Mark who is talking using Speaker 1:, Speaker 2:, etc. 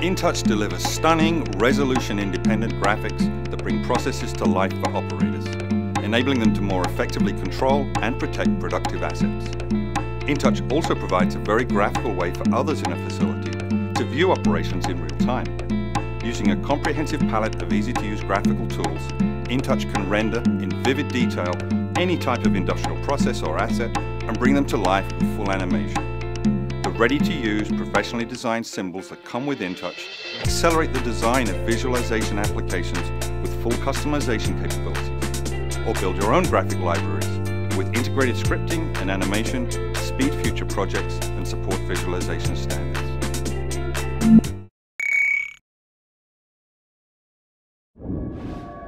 Speaker 1: InTouch delivers stunning, resolution-independent graphics that bring processes to life for operators, enabling them to more effectively control and protect productive assets. InTouch also provides a very graphical way for others in a facility to view operations in real time. Using a comprehensive palette of easy-to-use graphical tools, InTouch can render, in vivid detail, any type of industrial process or asset and bring them to life with full animation ready-to-use, professionally designed symbols that come with InTouch accelerate the design of visualization applications with full customization capabilities, or build your own graphic libraries with integrated scripting and animation, speed future projects, and support visualization standards. Thank you.